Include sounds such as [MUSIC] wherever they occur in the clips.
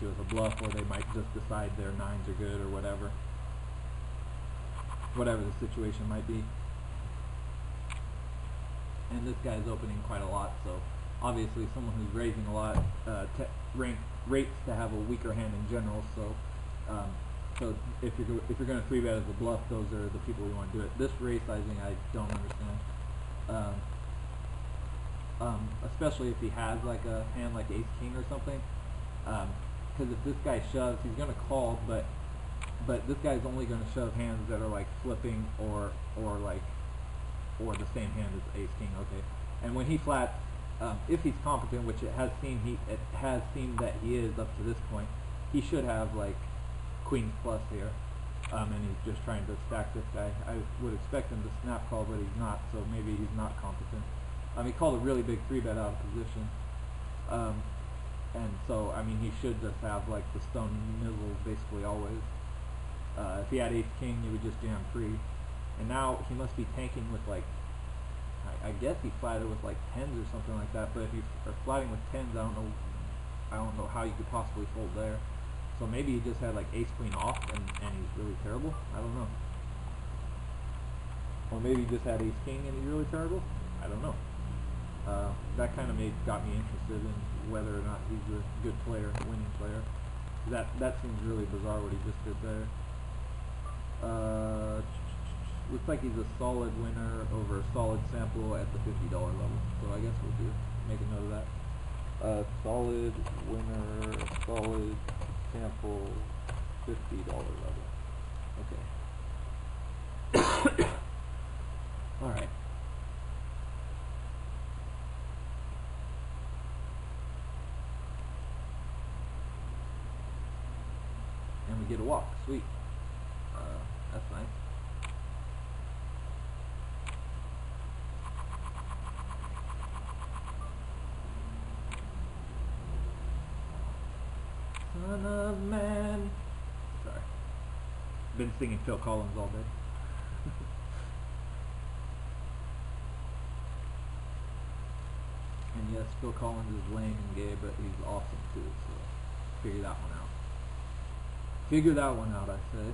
you as a bluff, or they might just decide their nines are good or whatever. Whatever the situation might be. And this guy's opening quite a lot, so obviously someone who's raising a lot uh, rank rates to have a weaker hand in general. So, um, so if you're if you're going to three bet as a bluff, those are the people we want to do it. This raise sizing, I don't understand. Um, um, especially if he has like a hand like ace king or something. Because if this guy shoves, he's going to call, but but this guy's only going to shove hands that are like flipping or or like or the same hand as ace king. Okay, and when he flats, um, if he's competent, which it has seemed he it has seemed that he is up to this point, he should have like queens plus here. Um, and he's just trying to stack this guy. I would expect him to snap call, but he's not, so maybe he's not competent. Um, he called a really big three bet out of position. Um, and so, I mean, he should just have like the stone mizzle basically always. Uh, if he had ace king, he would just jam free. And now he must be tanking with like, I, I guess he flatted with like tens or something like that. But if you are flatting with tens, I don't know, I don't know how you could possibly fold there. So maybe he just had like ace queen off and, and he's really terrible. I don't know. Or maybe he just had ace king and he's really terrible. I don't know. Uh, that kind of made got me interested in whether or not he's a good player, winning player. That that seems really bizarre what he just did there. Uh, looks like he's a solid winner over a solid sample at the fifty dollar level. So I guess we'll do make a note of that. Uh, solid winner, solid sample, fifty dollar level. Okay. [COUGHS] All right. We get a walk. Sweet. Uh, that's nice. Son of man. Sorry. Been singing Phil Collins all day. [LAUGHS] and yes, Phil Collins is lame and gay, but he's awesome too, so figure that one out. Figure that one out, I say.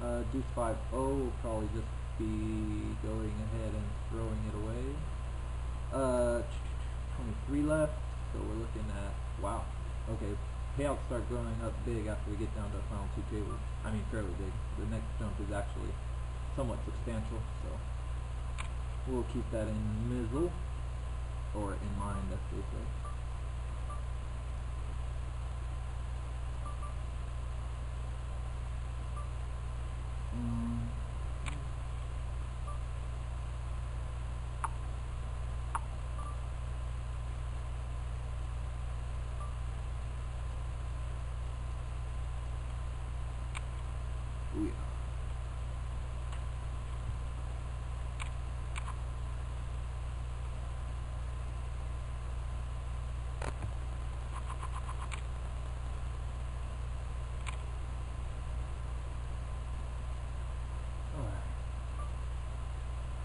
Uh, deuce 5 0 will probably just be going ahead and throwing it away. Uh, 23 left, so we're looking at, wow, okay, payouts start growing up big after we get down to the final two tables. I mean, fairly big. The next jump is actually somewhat substantial, so we'll keep that in mizzle, or in mind, as they say. Mm. Ooh, yeah. Alright.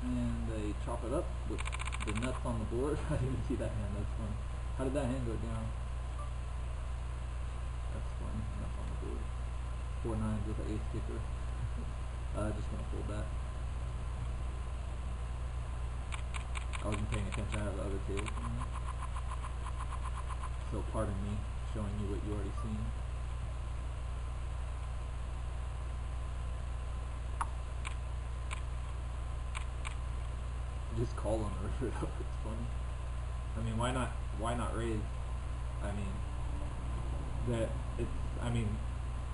And they chop it up with the nuts on the board. [LAUGHS] I didn't see that hand, that's fun. How did that hand go down? That's fun, nuts on the board. Four nines with an ace kicker. [LAUGHS] Uh, just gonna fold that. I wasn't paying attention, have the other there. So pardon me, showing you what you already seen. Just call on the river. [LAUGHS] It's funny. I mean, why not? Why not raise? I mean, that it's. I mean,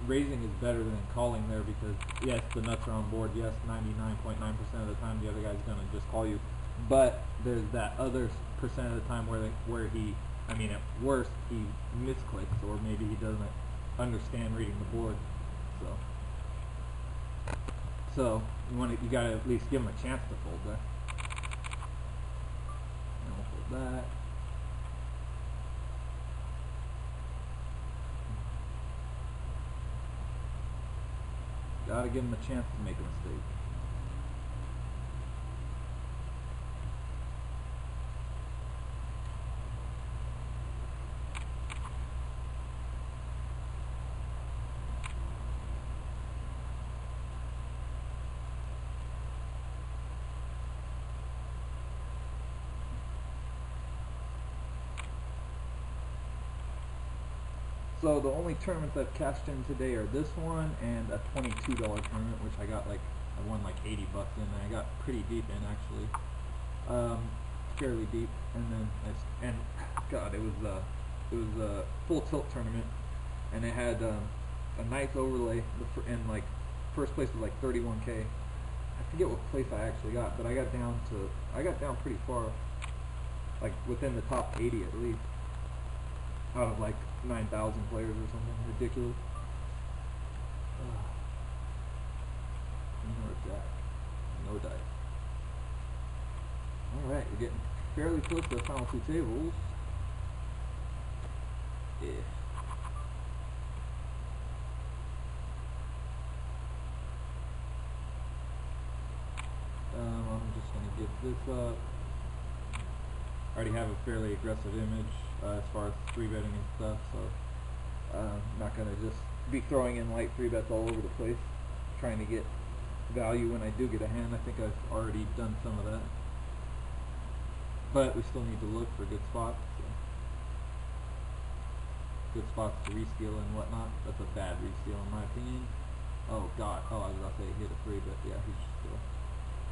raising is better than calling there because yes, the nuts are on board. Yes, 99.9% of the time the other guy's gonna just call you, but there's that other percent of the time where they, where he. I mean, at worst he misclicks or maybe he doesn't understand reading the board. So. So you want to, you gotta at least give him a chance to fold there that. Gotta give him a chance to make a mistake. So the only tournaments I've cashed in today are this one and a twenty-two dollar tournament, which I got like I won like eighty bucks in. And I got pretty deep in actually, um, fairly deep. And then I and [LAUGHS] God, it was uh, it was a full tilt tournament, and it had um, a nice overlay. And like first place was like thirty-one k. I forget what place I actually got, but I got down to I got down pretty far, like within the top eighty at least out of like 9,000 players or something ridiculous. Uh, Nor jack. No dice. Alright, we're getting fairly close to the final two tables. Yeah. Um, I'm just gonna give this up. I already have a fairly aggressive image uh, as far as three betting and stuff, so I'm not gonna just be throwing in light three bets all over the place, trying to get value when I do get a hand. I think I've already done some of that, but we still need to look for good spots. So. Good spots to resteal and whatnot. That's a bad resteal in my opinion. Oh God! Oh, I was about to say hit a three, but yeah, he's still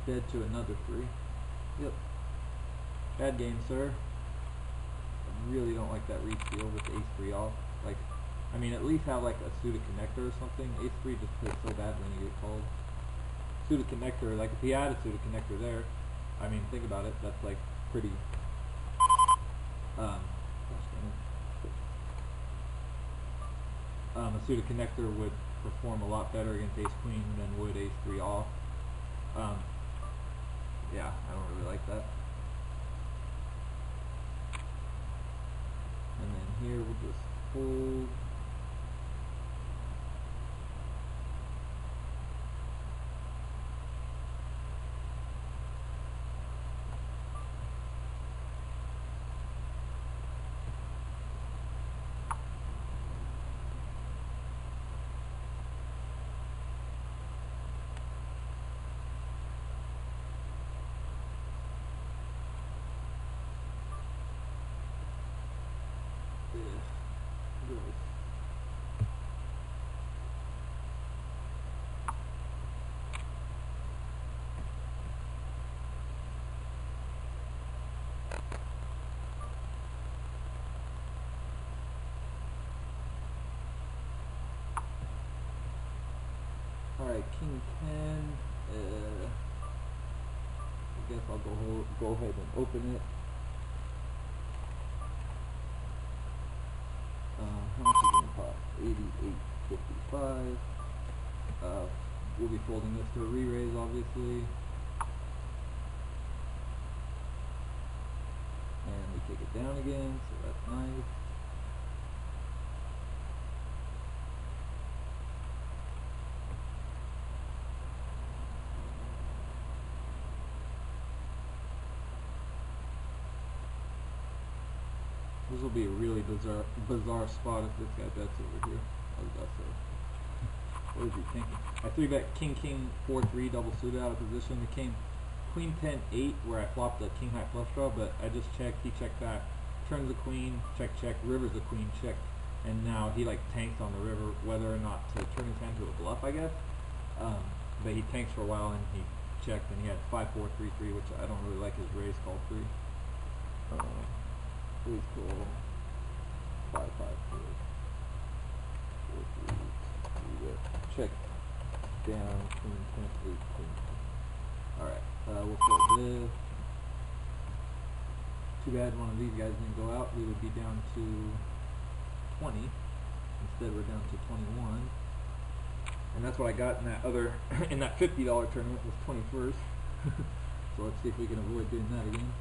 dead to another three. Yep. Bad game, sir. Really don't like that resteal with ace three off. Like, I mean, at least have like a suited connector or something. Ace three just plays so bad when you get called. Suited connector, like if he had a suited connector there, I mean, think about it. That's like pretty. Um, um, a suited connector would perform a lot better against ace queen than would ace three off. Um, yeah, I don't really like that. And then here we'll just fold. Yeah. Gross. Alright, king 10. Uh, I guess I'll go, go ahead and open it. Uh, how much is it in the pot? Eighty-eight fifty-five. Uh, we'll be folding this to a re-raise, obviously. And we take it down again, so that's nice. This will be a really bizarre, bizarre spot if this guy bets over here. I was about to say. What is he thinking? I three bet king king four three double suited out of position. It came queen ten eight where I flopped the king high flush draw, but I just checked. He checked back, turns the queen, check check, rivers the queen, check, and now he like tanks on the river whether or not to turn his hand to a bluff, I guess. Um, but he tanks for a while and he checked and he had five four three three, which I don't really like his raise call three. Uh, Three bet. Check down queen ten eight queen. Alright, uh, we'll fold this. Too bad one of these guys didn't go out. We would be down to twenty. Instead we're down to twenty one. And that's what I got in that other in that fifty dollar tournament was twenty first. so let's see if we can avoid doing that again.